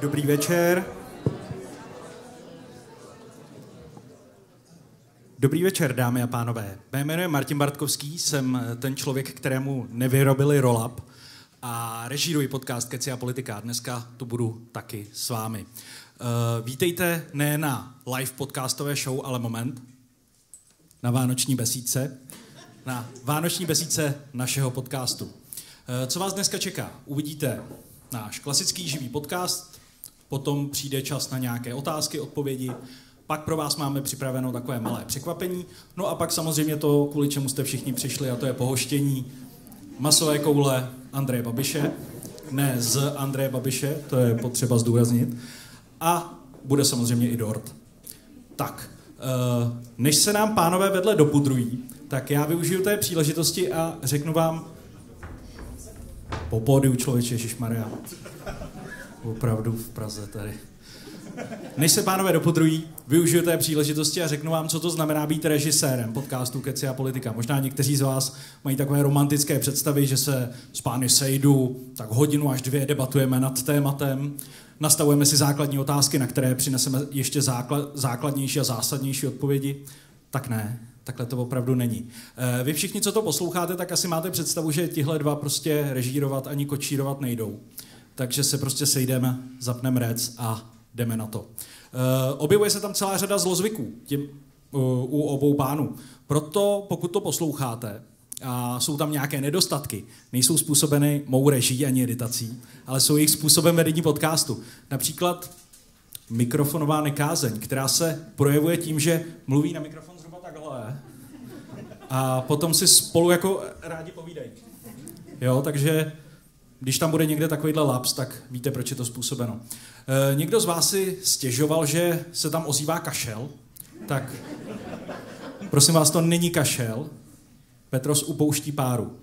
Dobrý večer. Dobrý večer, dámy a pánové. Mé jméno je Martin Bartkovský, jsem ten člověk, kterému nevyrobili roll-up a režíruji podcast Keci a politika. Dneska tu budu taky s vámi. Uh, vítejte ne na live podcastové show, ale moment, na Vánoční besídce, na Vánoční besídce našeho podcastu. Uh, co vás dneska čeká? Uvidíte náš klasický živý podcast, potom přijde čas na nějaké otázky, odpovědi, pak pro vás máme připraveno takové malé překvapení, no a pak samozřejmě to, kvůli čemu jste všichni přišli, a to je pohoštění masové koule Andreje Babiše, ne z Andreje Babiše, to je potřeba zdůraznit, a bude samozřejmě i dort. Tak, eh, než se nám pánové vedle dopudrují, tak já využiju té příležitosti a řeknu vám po pódiu člověče Maria. Opravdu v Praze tady. Než se pánové dopodrují, využiju té příležitosti a řeknu vám, co to znamená být režisérem podcastu Keci a politika. Možná někteří z vás mají takové romantické představy, že se s pány sejdu, tak hodinu až dvě debatujeme nad tématem, nastavujeme si základní otázky, na které přineseme ještě základ, základnější a zásadnější odpovědi. Tak ne, takhle to opravdu není. Eh, vy všichni, co to posloucháte, tak asi máte představu, že tihle dva prostě režírovat ani kočírovat nejdou. Takže se prostě sejdeme, zapneme rec a jdeme na to. Uh, objevuje se tam celá řada zlozvyků tím, uh, u obou pánů. Proto, pokud to posloucháte, a jsou tam nějaké nedostatky, nejsou způsobeny mou reží ani editací, ale jsou jejich způsobem vedení podcastu. Například mikrofonová nekázeň, která se projevuje tím, že mluví na mikrofon zhruba takhle a potom si spolu jako rádi povídají. Jo, takže když tam bude někde takovýhle laps, tak víte, proč je to způsobeno. E, někdo z vás si stěžoval, že se tam ozývá kašel, tak prosím vás, to není kašel. Petros upouští páru.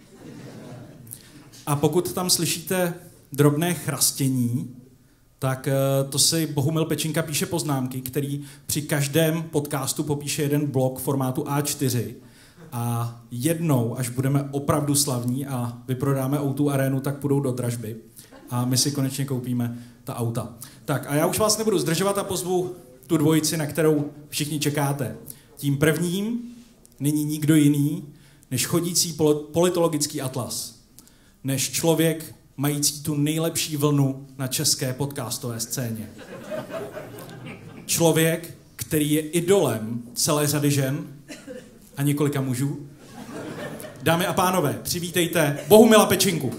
A pokud tam slyšíte drobné chrastění, tak e, to si Bohumil Pečinka píše poznámky, který při každém podcastu popíše jeden blok formátu A4 a jednou, až budeme opravdu slavní a vyprodáme o arénu, tak půjdou do dražby a my si konečně koupíme ta auta. Tak a já už vás nebudu zdržovat a pozvu tu dvojici, na kterou všichni čekáte. Tím prvním není nikdo jiný, než chodící politologický atlas. Než člověk mající tu nejlepší vlnu na české podcastové scéně. Člověk, který je idolem celé řady žen a několika mužů. Dámy a pánové, přivítejte Bohumila Pečinku.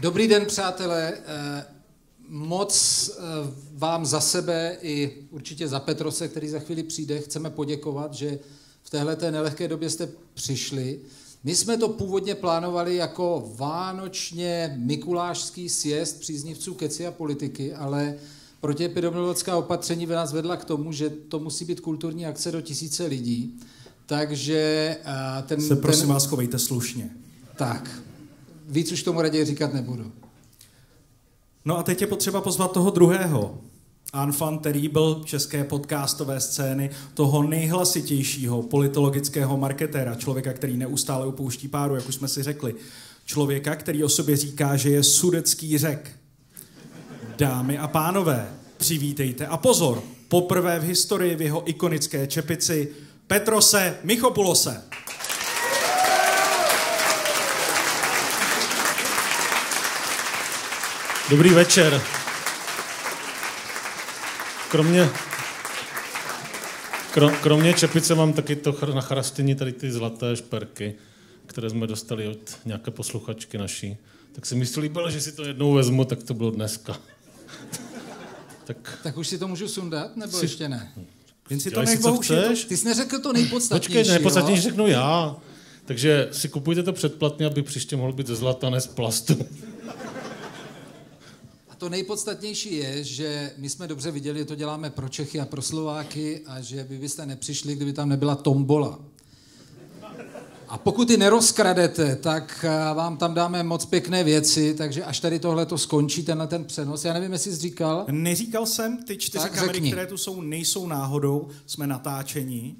Dobrý den, přátelé. Eh, moc eh, vám za sebe i určitě za Petrose, který za chvíli přijde, chceme poděkovat, že v téhle té nelehké době jste přišli. My jsme to původně plánovali jako vánočně mikulášský sjezd příznivců keci a politiky, ale protiepidemiologická opatření by nás vedla k tomu, že to musí být kulturní akce do tisíce lidí. Takže eh, ten... Se prosím ten... vás chovejte slušně. Tak, víc už tomu raději říkat nebudu. No a teď je potřeba pozvat toho druhého. Enfant terrible české podcastové scény, toho nejhlasitějšího politologického marketéra, člověka, který neustále upouští páru, jak už jsme si řekli. Člověka, který o sobě říká, že je sudecký řek. Dámy a pánové, přivítejte a pozor, poprvé v historii v jeho ikonické čepici Petrose Michopulose. Dobrý večer. Kromě, kromě čepice mám taky to na chrastění tady ty zlaté šperky, které jsme dostali od nějaké posluchačky naší. Tak si mi to líbilo, že si to jednou vezmu, tak to bylo dneska. tak... tak už si to můžu sundat, nebo si... ještě ne? Jen si to co chceš. Ty jsi neřekl to nejpodstatnější, Počkej, nejpodstatnější řeknu já. Takže si kupujte to předplatně, aby příště mohl být ze zlata, ne z plastu to nejpodstatnější je, že my jsme dobře viděli, že to děláme pro Čechy a pro Slováky a že vy byste nepřišli, kdyby tam nebyla tombola. A pokud ty nerozkradete, tak eh, vám tam dáme moc pěkné věci, takže až tady tohle to skončí, tenhle ten přenos. Já nevím, jestli jsi říkal. Neříkal jsem, ty čtyři Tak kamery, řekni. které tu jsou, nejsou náhodou, jsme natáčeni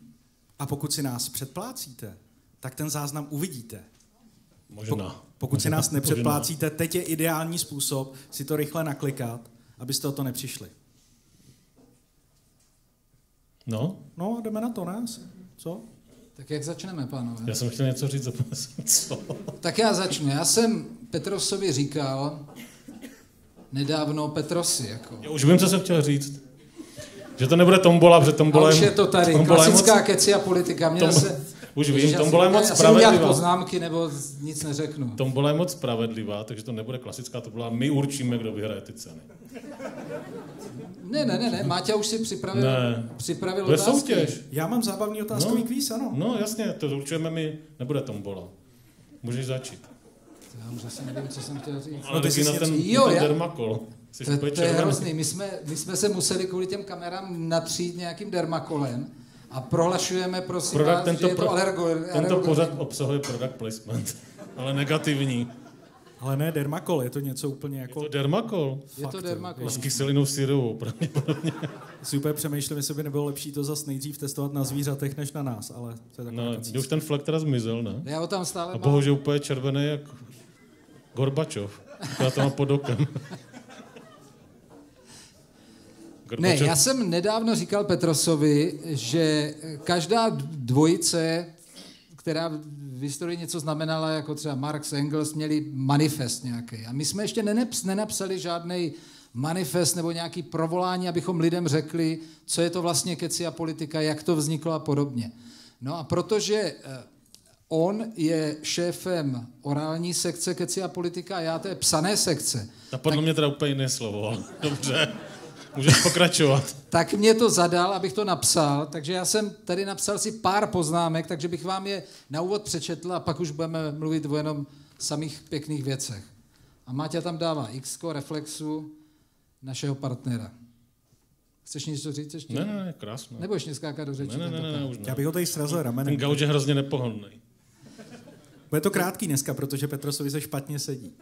a pokud si nás předplácíte, tak ten záznam uvidíte. Možná. Pokud si nás nepředplácíte, teď je ideální způsob si to rychle naklikat, abyste o to nepřišli. No, No, jdeme na to, ne? Co? Tak jak začneme, pánové? já jsem chtěl něco říct, zapomněl jsem co. Tak já začnu. Já jsem Petrosovi říkal nedávno Petrosi, jako. Já už vím, co jsem chtěl říct. Že to nebude tombola, protože A tombola už je to tady, tombola je klasická moc, keci a politika. Mě Tom- zase, už vím, Ježiš, já tombola je moc já spravedlivá. poznámky, nebo nic neřeknu. tombola je moc spravedlivá, takže to nebude klasická tombola. My určíme, kdo vyhraje ty ceny. Ne, ne, ne, ne, Máťa už si připravil, Ne. připravil Bude otázky. soutěž. Já mám zábavný otázkový No. kvíz, ano. No jasně, to určujeme my, nebude tombola. Můžeš začít. Já už asi nevím, co jsem chtěl říct. Ale ty taky jsi na ten, Jo, na ten já- dermakol. Jsi To, to je hrozný. My jsme, my jsme se museli kvůli těm kamerám natřít nějakým dermakolem a prohlašujeme, prosím Product, vás, tento, že je to pro, alergo, tento alergo- pořad obsahuje product placement, ale negativní. Ale ne dermakol, je to něco úplně Je jako... to dermakol. Je to Fakt, dermakol. S kyselinou syrovou. pravděpodobně. Si úplně přemýšlím, jestli by nebylo lepší to zase nejdřív testovat na zvířatech než na nás, ale to je taková No, už ten flek teda zmizel, ne? Já ho tam stále A bohužel úplně červený jak Gorbačov. Já to mám pod okem. Ne, já jsem nedávno říkal Petrosovi, že každá dvojice, která v historii něco znamenala, jako třeba Marx, Engels, měli manifest nějaký. A my jsme ještě neneps, nenapsali žádný manifest nebo nějaký provolání, abychom lidem řekli, co je to vlastně keci a politika, jak to vzniklo a podobně. No a protože eh, on je šéfem orální sekce keci a politika a já té psané sekce, to podle mě teda úplně jiné slovo, dobře. Můžeš pokračovat. tak mě to zadal, abych to napsal, takže já jsem tady napsal si pár poznámek, takže bych vám je na úvod přečetl a pak už budeme mluvit o jenom samých pěkných věcech. A Máťa tam dává x reflexu našeho partnera. Chceš něco říct ještě? Ne, ne, ne, krásné. Nebudeš mě skákat do řeči? Ne, ne, ne, ne, už Já ne. bych ho tady srazil Ten ramenem. gauč je hrozně nepohodlný. Bude to krátký dneska, protože Petrosovi se špatně sedí.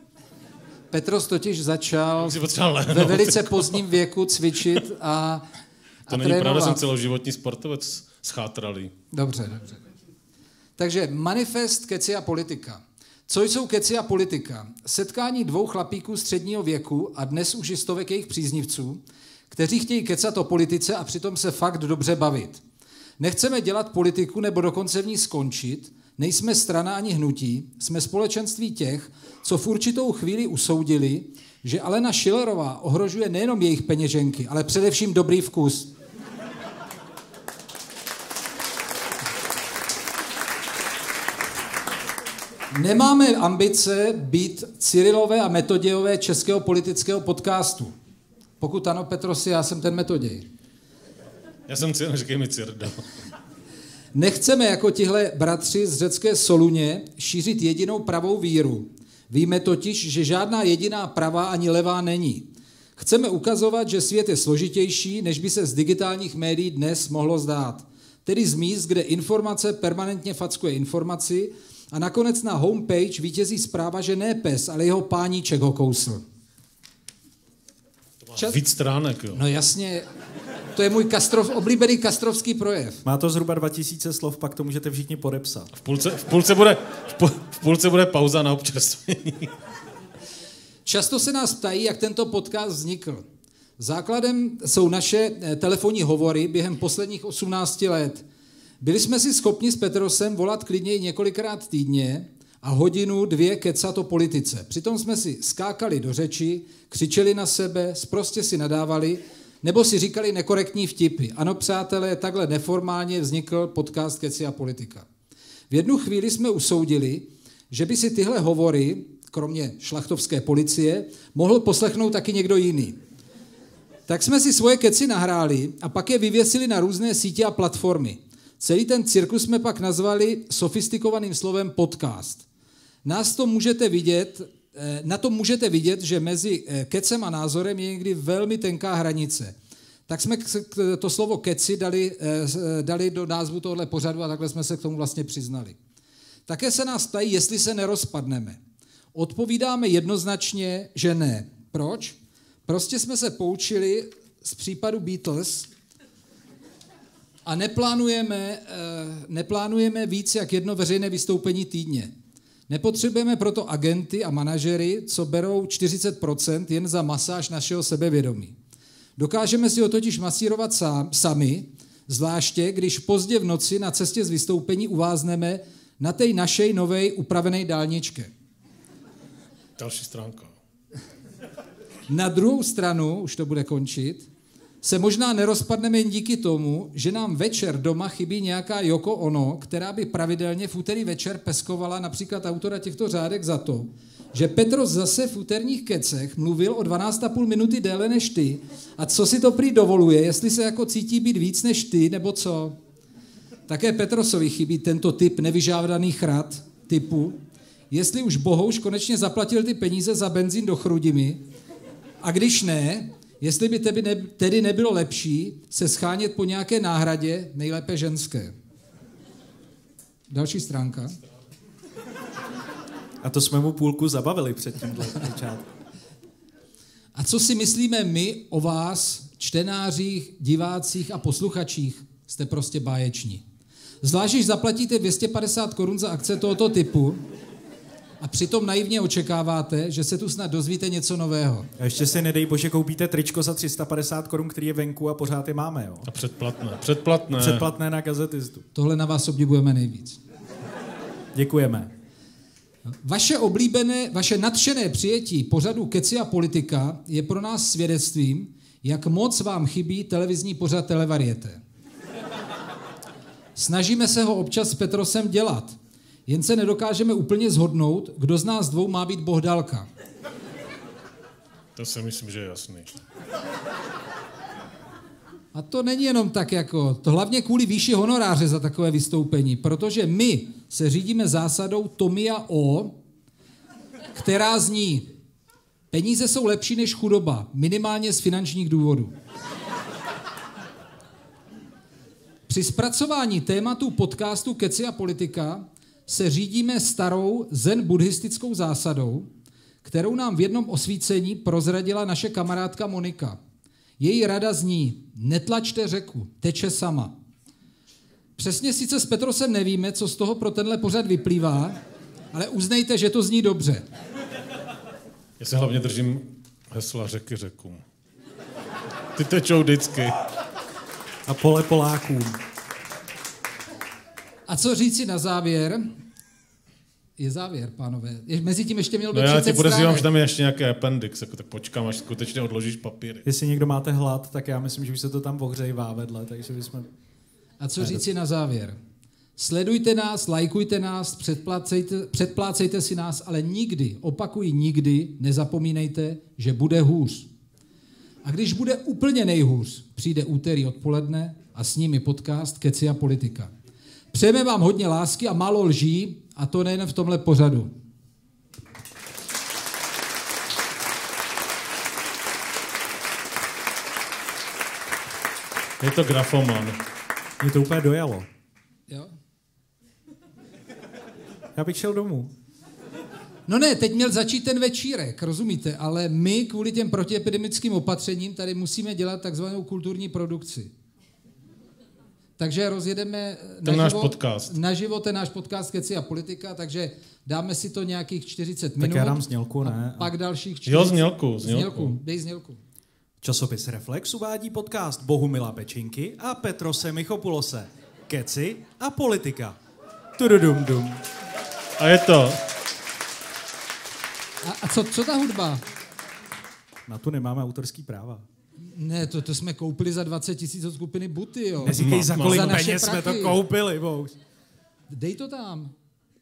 Petros totiž začal ve velice pozdním věku cvičit a, To a není pravda, trénovat. jsem celoživotní sportovec schátralý. Dobře, dobře. Takže manifest keci a politika. Co jsou keci a politika? Setkání dvou chlapíků středního věku a dnes už i stovek jejich příznivců, kteří chtějí kecat o politice a přitom se fakt dobře bavit. Nechceme dělat politiku nebo dokonce v ní skončit, nejsme strana ani hnutí, jsme společenství těch, co v určitou chvíli usoudili, že Alena Schillerová ohrožuje nejenom jejich peněženky, ale především dobrý vkus. Nemáme ambice být Cyrilové a Metodějové českého politického podcastu. Pokud ano, Petrosi, já jsem ten Metoděj. Já jsem si říkej mi Cirda. Nechceme jako tihle bratři z řecké Soluně šířit jedinou pravou víru. Víme totiž, že žádná jediná pravá ani levá není. Chceme ukazovat, že svět je složitější, než by se z digitálních médií dnes mohlo zdát. Tedy z míst, kde informace permanentně fackuje informaci a nakonec na homepage vítězí zpráva, že ne pes, ale jeho páníček ho kousl. Čas- Víc stránek, jo. No jasně, to je můj kastrov, oblíbený kastrovský projev. Má to zhruba 2000 slov, pak to můžete všichni podepsat. V půlce, v půlce, bude, v půl- v půlce bude pauza na občerstvení. Často se nás ptají, jak tento podcast vznikl. Základem jsou naše eh, telefonní hovory během posledních 18 let. Byli jsme si schopni s Petrosem volat klidně několikrát týdně a hodinu, dvě kecat o politice. Přitom jsme si skákali do řeči, křičeli na sebe, sprostě si nadávali, nebo si říkali nekorektní vtipy. Ano, přátelé, takhle neformálně vznikl podcast Keci a politika. V jednu chvíli jsme usoudili, že by si tyhle hovory, kromě šlachtovské policie, mohl poslechnout taky někdo jiný. Tak jsme si svoje keci nahráli a pak je vyvěsili na různé sítě a platformy. Celý ten cirkus jsme pak nazvali sofistikovaným slovem podcast. Nás to můžete vidět, na tom můžete vidět, že mezi eh, kecem a názorem je někdy velmi tenká hranice. Tak jsme to slovo keci dali, eh, eh, dali do názvu tohle pořadu a takhle jsme se k tomu vlastně přiznali. Také se nás ptají, jestli se nerozpadneme. Odpovídáme jednoznačně, že ne. Proč? Prostě jsme se poučili z případu Beatles a neplánujeme, eh, neplánujeme víc jak jedno veřejné vystoupení týdně. Nepotřebujeme proto agenty a manažery, co berou 40% jen za masáž našeho sebevědomí. Dokážeme si ho totiž masírovat sám, sami, zvláště když pozdě v noci na cestě z vystoupení uvázneme na té našej novej upravené dálničke. Další stránka. Na druhou stranu, už to bude končit, se možná nerozpadneme jen díky tomu, že nám večer doma chybí nějaká Joko Ono, která by pravidelně v úterý večer peskovala například autora těchto řádek za to, že Petros zase v úterních kecech mluvil o 12,5 minuty déle než ty a co si to prý dovoluje, jestli se jako cítí být víc než ty, nebo co. Také Petrosovi chybí tento typ nevyžádaných rad typu, jestli už Bohouš konečně zaplatil ty peníze za benzín do Chrudimi a když ne, jestli by tedy nebylo lepší se schánět po nějaké náhradě, nejlépe ženské. Další stránka. A to jsme mu půlku zabavili před tímhle začátkem. A co si myslíme my o vás, čtenářích, divácích a posluchačích? Jste prostě báječní. Zvlášť, když zaplatíte 250 korun za akce tohoto typu a přitom naivně očekáváte, že se tu snad dozvíte něco nového. A ještě si nedej bože koupíte tričko za 350 korun, který je venku a pořád je máme, jo? A předplatné. Předplatné. Předplatné na gazetistu. Tohle na vás obdivujeme nejvíc. Děkujeme. Vaše oblíbené, vaše nadšené přijetí pořadu Keci a politika je pro nás svědectvím, jak moc vám chybí televizní pořad Televariete. Snažíme se ho občas s Petrosem dělat, jen se nedokážeme úplně zhodnout, kdo z nás dvou má být Bohdalka. To si myslím, že je jasný. A to není jenom tak jako, to hlavně kvůli výši honoráře za takové vystoupení, protože my se řídíme zásadou Tomia O, která zní, peníze jsou lepší než chudoba, minimálně z finančních důvodů. Při zpracování tématu podcastu Keci a politika se řídíme starou zen buddhistickou zásadou, kterou nám v jednom osvícení prozradila naše kamarádka Monika. Její rada zní, netlačte řeku, teče sama. Přesně sice s Petrosem nevíme, co z toho pro tenhle pořad vyplývá, ale uznejte, že to zní dobře. Já se hlavně držím hesla řeky řekům. Ty tečou vždycky. A pole Polákům. A co říci na závěr? Je závěr, pánové. Je, mezi tím ještě měl být No já 30 ti podezřívám, stránek. že tam je ještě nějaký appendix, jako tak počkám, až skutečně odložíš papíry. Jestli někdo máte hlad, tak já myslím, že už se to tam ohřejvá vedle, takže bychom... A co říci na závěr? Sledujte nás, lajkujte nás, předplácejte, předplácejte si nás, ale nikdy, opakuji nikdy, nezapomínejte, že bude hůř. A když bude úplně nejhůř, přijde úterý odpoledne a s nimi podcast Keci a politika. Přejeme vám hodně lásky a málo lží, a to nejen v tomhle pořadu. Je to grafoman. Mě to úplně dojalo. Jo? Já bych šel domů. No ne, teď měl začít ten večírek, rozumíte, ale my kvůli těm protiepidemickým opatřením tady musíme dělat takzvanou kulturní produkci. Takže rozjedeme Ten náš podcast. naživo ten náš podcast Keci a politika, takže dáme si to nějakých 40 minut. Tak já dám znělku, a ne? pak dalších 40. Jo, znělku, znělku. Znělku, dej znělku. Časopis Reflex uvádí podcast Bohumila Pečinky a Petrose Michopulose. Keci a politika. Tududum dum. A je to. A, a co, co ta hudba? Na to nemáme autorský práva. Ne, to, to jsme koupili za 20 tisíc od skupiny Buty, jo. Neříkej, za kolik Za naše peněz jsme to koupili, bouš. Dej to tam.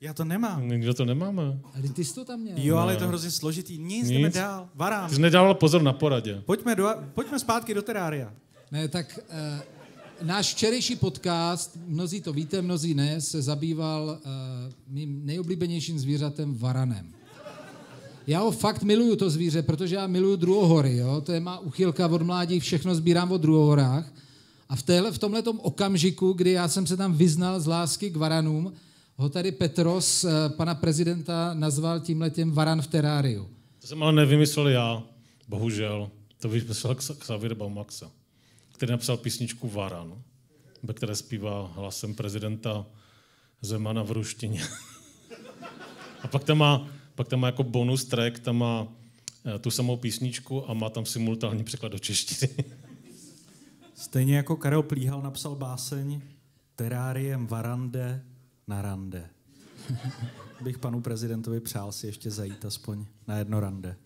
Já to nemám. Nikdo to nemáme. Ale ty jsi to tam měl. Jo, ale je to hrozně složitý. Nic, jdeme Nic. dál. Varám. Ty jsi nedával pozor na poradě. Pojďme, do, pojďme zpátky do terária. Ne, tak eh, náš včerejší podcast, mnozí to víte, mnozí ne, se zabýval eh, mým nejoblíbenějším zvířatem varanem. Já ho fakt miluju, to zvíře, protože já miluju druhohory, jo? to je má uchylka od mládí, všechno sbírám o druhohorách. A v, téhle, v tomhle okamžiku, kdy já jsem se tam vyznal z lásky k varanům, ho tady Petros, eh, pana prezidenta, nazval tímhletěm varan v teráriu. To jsem ale nevymyslel já, bohužel. To vymyslel Xavier Baumaxa, který napsal písničku Varan, ve které zpívá hlasem prezidenta Zemana v ruštině. A pak tam má, pak tam má jako bonus track, tam má eh, tu samou písničku a má tam simultánní překlad do češtiny. Stejně jako Karel Plíhal napsal báseň Teráriem varande na rande. Bych panu prezidentovi přál si ještě zajít aspoň na jedno rande.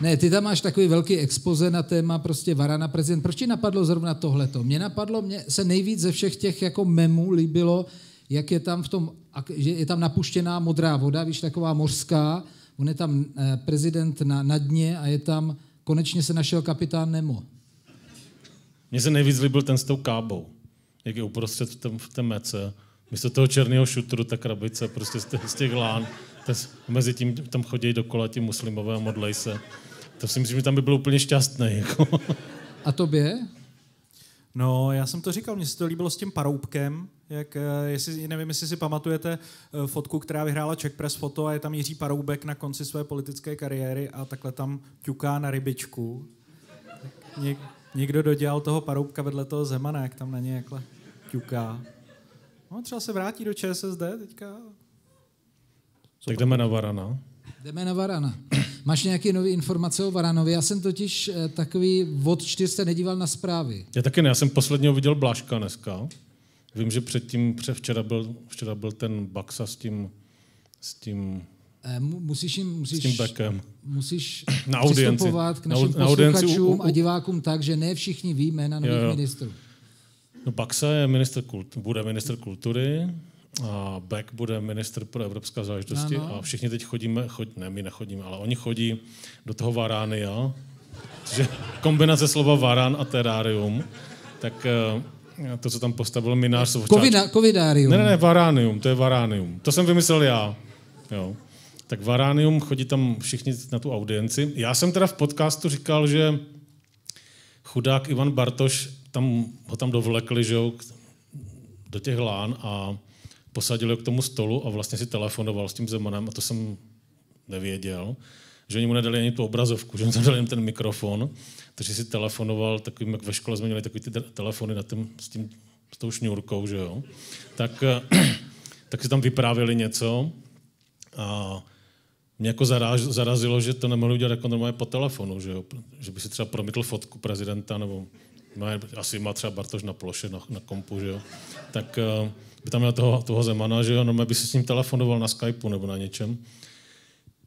Ne, ty tam máš takový velký expoze na téma prostě Varana prezident. Proč ti napadlo zrovna tohleto? Mně napadlo, mně se nejvíc ze všech těch jako memů líbilo, jak je tam v tom, že je tam napuštěná modrá voda, víš, taková mořská, on je tam eh, prezident na, na dně a je tam, konečně se našel kapitán Nemo. Mně se nejvíc líbil ten s tou kábou, jak je uprostřed v, tom, v té mece. Místo toho černého šutru, ta krabice prostě z těch, z těch lán. Ten, mezi tím tam chodí dokola ti muslimové a modlej se. To si myslím, že tam by byl úplně šťastný. Jako. A tobě? No, já jsem to říkal, mně se to líbilo s tím paroubkem, jak, eh, jestli, nevím, jestli si pamatujete eh, fotku, která vyhrála Czech Press foto a je tam Jiří Paroubek na konci své politické kariéry a takhle tam ťuká na rybičku. Něk, někdo dodělal toho Paroubka vedle toho Zemana, jak tam na něj jakhle ťuká. No, třeba se vrátí do ČSSD teďka. Tak jdeme na Varana. Jdeme na Varana. Máš nějaké nové informace o Varanovi? Já jsem totiž eh, takový od čtyř se nedíval na zprávy. Já taky ne, já jsem posledního viděl Bláška dneska. Vím, že předtím, pře včera byl, včera byl ten Baxa s tím, s tím Eh, musíš jim, musíš, s tím bekem. musíš Na audienci. přistupovat k našim Na posluchačům u- u- a divákům tak, že ne všichni ví jména nových Jo, jo. ministrů. No Baxa je minister kult, bude minister kultury Beck bude minister pro evropské záležitosti Ano. a všichni teď chodíme, chod, ne, my nechodíme, ale oni chodí do toho Varánia, což je kombinace slova varán a terárium, tak eh, to, co tam postavil minář Sovčáč. Kovina, covidárium. Ne, ne, ne, Varánium, to je Varánium. To jsem vymyslel já. Jo. Tak Varánium, chodí tam všichni na tu audienci. Já jsem teda v podcastu říkal, že chudák Ivan Bartoš, tam, ho tam dovlekli, že jo, do těch lán a posadili ho k tomu stolu a vlastně si telefonoval s tím Zemanem a to jsem nevěděl, že oni mu nedali ani tu obrazovku, že mu tam dali jen ten mikrofon, takže si telefonoval takovým, jak ve škole jsme měli takový ty te- telefony na tím, s, tím, s tou šňůrkou, že jo. Tak, eh, tak si tam vyprávěli něco a mě jako zaráž, zarazilo, že to nemohli udělat jako normálně po telefonu, že, jo? že by si třeba promítl fotku prezidenta, nebo asi má třeba Bartoš na ploše, na, na kompu, že jo? tak uh, by tam měl toho, toho Zemana, že jo, normálně by si s ním telefonoval na Skypeu nebo na něčem.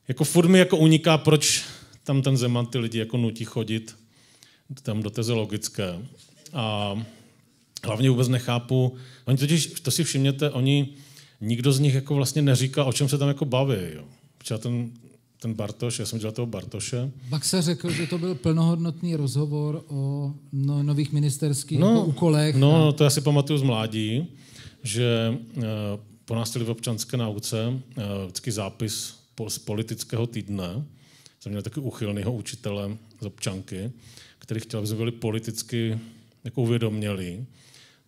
Jako furt mi jako uniká, proč tam ten Zeman ty lidi jako nutí chodit tam do teze logické. A hlavně vůbec nechápu, oni totiž, to si všimněte, oni, nikdo z nich jako vlastně neříká, o čem se tam jako baví. Jo. Třeba ten, ten Bartoš, já jsem dělal toho Bartoše, Baxa řekl, že to byl plnohodnotný rozhovor o no, nových ministerských no, úkolech. No, a- no, to já si pamatuju z mládí, že eh, po nás v občanské nauce eh, vždycky zápis z politického týdne. Jsem měl taky uchylného učitele z občanky, který chtěl, aby jsme byli politicky jako uvědomělí.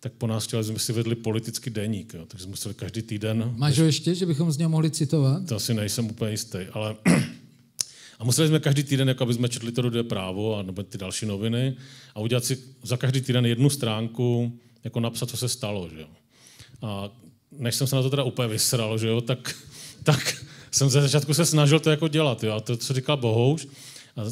Tak po nás chtěl, aby jsme si vedli politický deník. Jo. Takže jsme museli každý týden Máš ho ještě, že bychom z něho mohli citovat? to asi nejsem úplně jistý, ale a museli jsme každý týden, jako aby jsme četli to Rudé právo a nebo ty další noviny a udělat si za každý týden jednu stránku, jako napsat, co se stalo, že jo. A než jsem se na to teda úplně vysral, že jo, tak, tak jsem ze začátku se snažil to jako dělat, jo. A to, co říkal Bohouš, a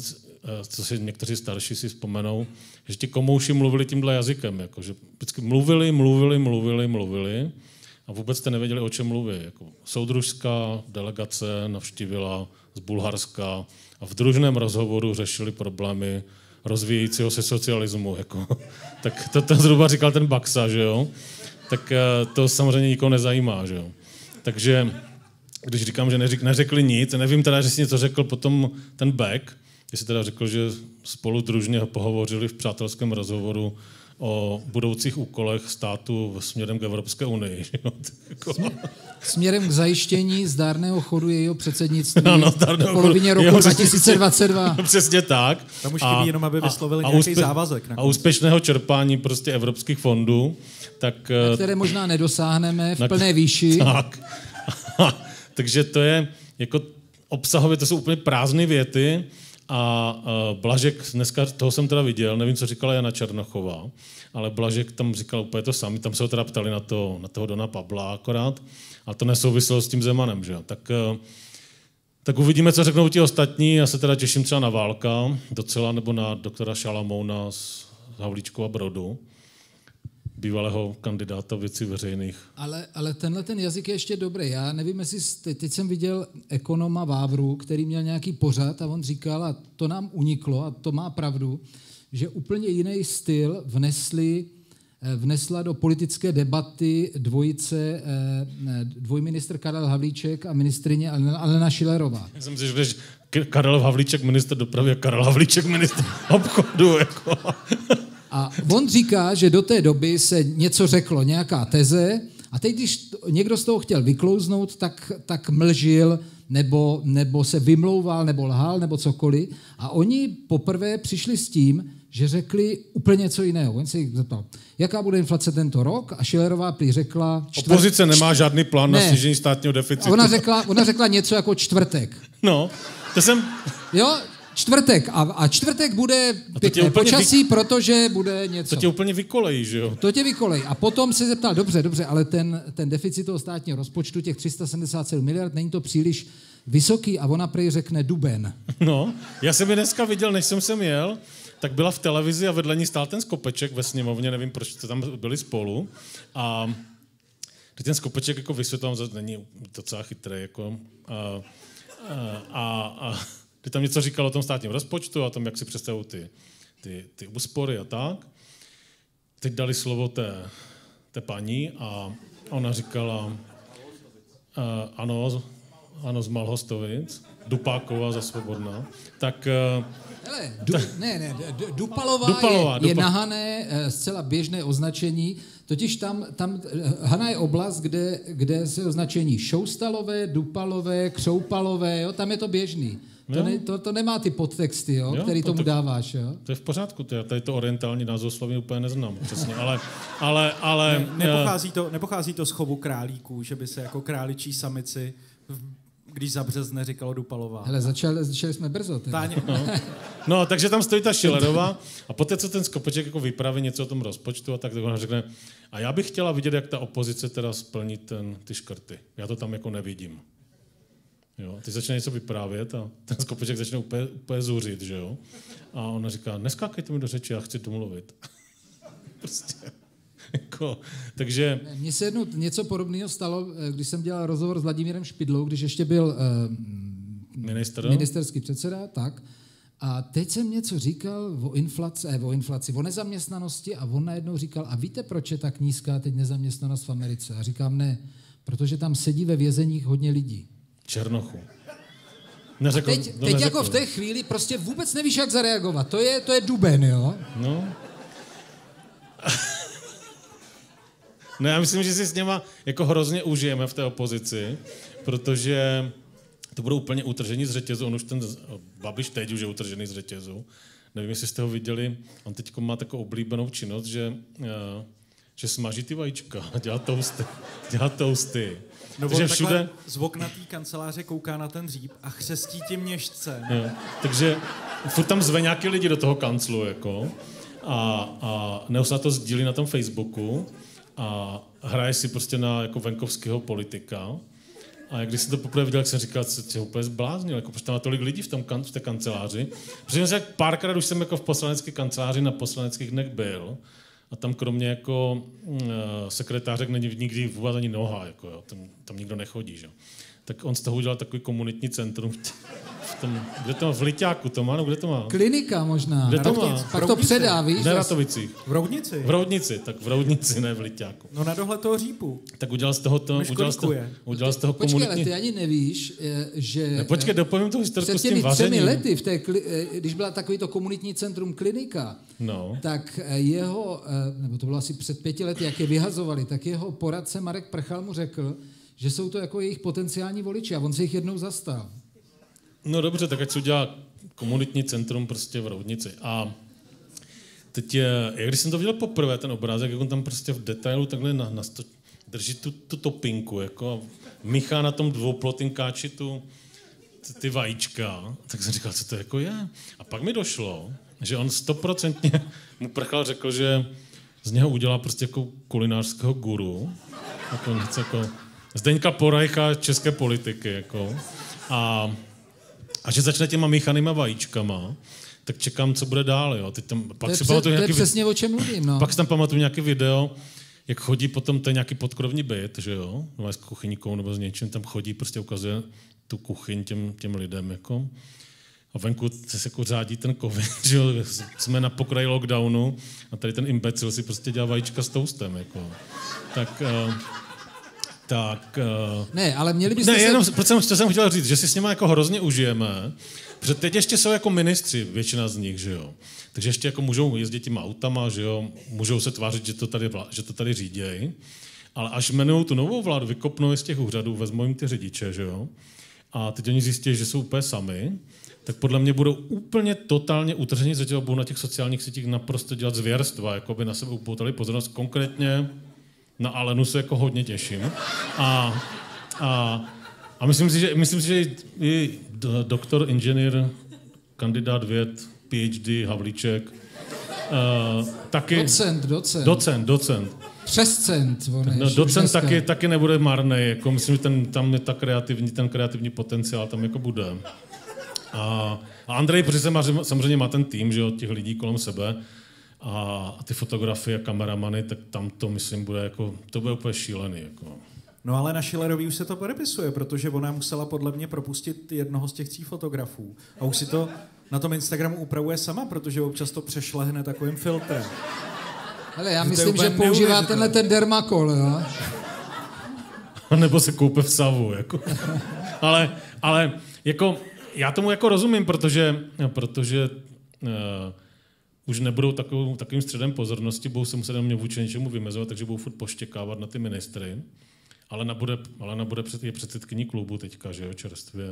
co si někteří starší si vzpomenou, že ti komouši mluvili tímhle jazykem, jako, že vždycky mluvili, mluvili, mluvili, mluvili a vůbec jste nevěděli, o čem mluví. Jako soudružská delegace navštívila z Bulharska a v družném rozhovoru řešili problémy rozvíjejícího se socialismu. Jako. Tak to, to zhruba říkal ten Baxa, že jo? Tak eh, to samozřejmě nikoho nezajímá, že jo? Takže když říkám, že neřek, neřekli nic, nevím teda, že si něco řekl potom ten Beck, jestli teda řekl, že spolu družně pohovořili v přátelském rozhovoru o budoucích úkolech státu směrem k Evropské unii. Jako- směrem k zajištění zdárného chodu jejího předsednictví Ano, v polovině roku jeho 2022. Přesně tak. Tam už chybí jenom, aby vyslovili a, nějaký úspe- závazek. A nakonec. úspěšného čerpání prostě evropských fondů. Tak, eh, které možná nedosáhneme v Na- plné výši. Tak. Takže to je jako obsahově, to jsou úplně prázdné věty a uh, Blažek, dneska toho jsem teda viděl, nevím, co říkala Jana Černochová, ale Blažek tam říkal úplně to samé, tam se ho teda ptali na, to, na toho Dona Pabla akorát, a to nesouviselo s tím Zemanem, že. Tak, uh, tak uvidíme, co řeknou ti ostatní. Já se teda těším třeba na Válka docela, nebo na doktora Šalamouna z Havlíčkova Brodu, bývalého kandidáta věcí veřejných. Ale, ale tenhle ten jazyk je ještě dobrý. Já nevím, jestli jste, teď jsem viděl ekonoma Vávru, který měl nějaký pořad a on říkal, a to nám uniklo, a to má pravdu, že úplně jiný styl vnesli, eh, vnesla do politické debaty dvojice, eh, dvojministr Karel Havlíček a ministrině Alena Šilerová. Já jsem si že Karel Havlíček minister dopravy a Karel Havlíček minister obchodu. Jako. A on říká, že do té doby se něco řeklo, nějaká teze, a teď, když někdo z toho chtěl vyklouznout, tak, tak mlžil, nebo, nebo se vymlouval, nebo lhal, nebo cokoliv. A oni poprvé přišli s tím, že řekli úplně něco jiného. On se jich zeptal, jaká bude inflace tento rok? A Schillerová prý řekla... čtvrt- Opozice nemá žádný plán na Ne. snížení státního deficitu. ona řekla, ona řekla něco jako čtvrtek. No, to jsem... Jo, čtvrtek. A, a čtvrtek bude tě pěkné počasí, protože bude něco. To tě úplně vykolejí, že jo? To tě vykolej. A potom se zeptal, dobře, dobře, ale ten, ten deficit toho státního rozpočtu, těch 377 miliard, není to příliš vysoký? A ona prej řekne duben. No, já jsem ji dneska viděl, než jsem sem jel, tak byla v televizi a vedle ní stál ten skopeček ve sněmovně, nevím, proč to tam byli spolu. A ten skopeček jako vysvětlil, že není docela chytrý, jako, a, a, a, a kdy tam něco říkal o tom státním rozpočtu a o tom, jak si představují ty, ty, ty úspory a tak. Teď dali slovo té, té paní a ona říkala, uh, ano, ano, z Malhostovic, Dupáková za svobodná, tak uh, Hele, du, ne, ne, Dupalová, Dupalová, je, je Dupa- na Hané eh, zcela běžné označení, totiž tam, tam eh, Hana je oblast, kde, kde se označení šoustalové, dupalové, křoupalové, jo, tam je to běžný. To, ne, to, to nemá ty podtexty, jo, Jo, který to tomu tak- dáváš. Jo. to je v pořádku, to já tady to orientální názvosloví úplně neznám přesně, ale, ale, ale eh, Nepochází to, nepochází to z chovu králíků, že by se jako králičí samici, v- když zabřezne, říkalo Dupalová. Hele, začali, začali jsme brzo. Teda. Táně, No, takže tam stojí ta Schillerová a poté, co ten skopeček jako vypraví něco o tom rozpočtu a tak, tak ona řekne, a já bych chtěla vidět, jak ta opozice teda splní ten, ty škrty. Já to tam jako nevidím. Jo, ty začne něco vyprávět a ten skopeček začne úplně, úplně zuřit, že jo. A ona říká, neskákejte mi do řeči, já chci domluvit. prostě. jako, takže, Mně se jednou něco podobného stalo, eh, když jsem dělal rozhovor s Vladimírem Špidlou, když ještě byl uh, minister, ministerský předseda, tak. A teď jsem něco říkal o inflaci, eh, o inflaci, o nezaměstnanosti a on najednou říkal, a víte, proč je tak nízká teď nezaměstnanost v Americe? A říkám, ne, protože tam sedí ve vězeních hodně lidí. Černochu. Neřekl, Teď, to teď neřekl. jako v té chvíli prostě vůbec nevíš, jak zareagovat. To je, to je duben, jo? No. No já myslím, že si s něma jako hrozně užijeme v té opozici, protože to budou úplně utržení z řetězu. On už ten Babiš teď už je utržený z řetězu. Nevím, jestli jste ho viděli. On teď má takovou oblíbenou činnost, že, eh, že smaží ty vajíčka, dělá toasty. Dělá toasty. No Takže všude, z okna té kanceláře kouká na ten dříp a chřestí tím měšcem. Jo. Takže furt tam zve nějaký lidi do toho kanclu, jako. A, a neustále to sdílí na tom Facebooku a hraje si prostě na jako venkovského politika. A jak když jsem to poprvé viděl, jak jsem říkal, že se úplně zbláznil, jako proč tam má tolik lidí v, tom, kan- v té kanceláři. Protože jak párkrát už jsem jako v poslanecké kanceláři na poslaneckých dnech byl a tam kromě jako uh, sekretářek není nikdy vůbec ani noha, jako jo, tam, tam nikdo nechodí, že? Tak on z toho udělal takový komunitní centrum v tom, kde to má, v Liťáku to má, no kde to má? Klinika možná. Kde to má? Pak to předá, víš? V Neratovicích. V Roudnici. V Roudnici, tak v Roudnici, ne v Liťáku. No na dohle toho řípu. Tak udělal z toho, to, udělal z toho, udělal z toho Počkej, komunitní... ale ty ani nevíš, eh, že... Ne, počkej, dopovím tu historku před s tím vařením. třemi lety, v té, kli- eh, když byla takový to komunitní centrum klinika, No. tak eh, jeho, eh, nebo to bylo asi před pěti lety, jak je vyhazovali, tak jeho poradce Marek Prchal mu řekl, že jsou to jako jejich potenciální voliči a on se jich jednou zastal. No dobře, tak ať se udělá komunitní centrum prostě v Roudnici. A teď, je, jak když jsem to viděl poprvé, ten obrázek, jak on tam prostě v detailu takhle na, na sto, drží tu, tu topinku, jako míchá na tom dvouplotynkáči tu, ty, ty vajíčka, tak jsem říkal, co to jako je. A pak mi došlo, že on stoprocentně mu prchal řekl, že z něho udělá prostě jako kulinářského guru, jako něco jako Zdeňka Porajcha české politiky, jako. A a že začne těma míchanýma vajíčkama, tak čekám, co bude dál. Jo. Teď tam, pak To je, si pamatuju to je nějaký, přesně o čem mluvím. No. pak si tam pamatuju nějaký video, jak chodí potom, to je nějaký podkrovní byt, že jo, no, s kuchyňkou nebo s něčím, tam chodí, prostě ukazuje tu kuchyň těm, těm lidem, jako. A venku se jako řádí ten covid, že jo, jsme na pokraji lockdownu a tady ten imbecil si prostě dělá vajíčka s toastem, jako. Tak, uh, tak... Uh, Ne, ale měli byste ne, se... jenom, proč jsem, jsem chtěl říct, že si s nimi jako hrozně užijeme, protože teď ještě jsou jako ministři, většina z nich, že jo. Takže ještě jako můžou jezdit těma autama, že jo, můžou se tvářit, že to tady, že to tady řídějí, ale až jmenují tu novou vládu, vykopnou je z těch úřadů, vezmou jim ty řidiče, že jo, a teď oni zjistí, že jsou úplně sami, tak podle mě budou úplně totálně utržení ze budou na těch sociálních sítích naprosto dělat zvěrstva, jako by na sebe upoutali pozornost. Konkrétně na Alenu se jako hodně těším. A, a, a myslím si, že, myslím si, že i do- doktor, inženýr, kandidát věd, PhD, Havlíček, uh, taky... Docent, docent. Docent, docent. Přes cent. On No, docent taky, taky nebude marný, jako myslím, že ten, tam je ta kreativní, ten kreativní potenciál tam jako bude. A, a Andrej Břize má, samozřejmě má ten tým, že jo, těch lidí kolem sebe a, ty fotografie a kameramany, tak tam to, myslím, bude jako, to bude úplně šílený, jako. No ale na Schillerový už se to podepisuje, protože ona musela podle mě propustit jednoho z těch tří fotografů. A už si to na tom Instagramu upravuje sama, protože občas to přešlehne takovým filtrem. Hele, já myslím, že používá tenhle ten dermakol, jo? nebo se koupe v savu, jako. ale, ale jako, já tomu jako rozumím, protože, protože uh, už nebudou takovou, takovým středem pozornosti, budou se muset na mě vůči něčemu vymezovat, takže budou furt poštěkávat na ty ministry. Ale nebude, ale nebude před, je předsedkyní klubu teďka, že jo, čerstvě.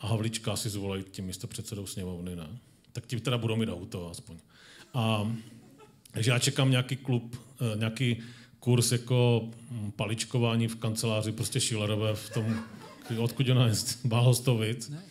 A Havlíčka si zvolají tím místo předsedou sněmovny, ne? Tak ti teda budou mít auto aspoň. A, takže já čekám nějaký klub, eh, nějaký kurz jako hm, paličkování v kanceláři, prostě Schillerové v tom, odkud ona je, Báhostovic. Ne?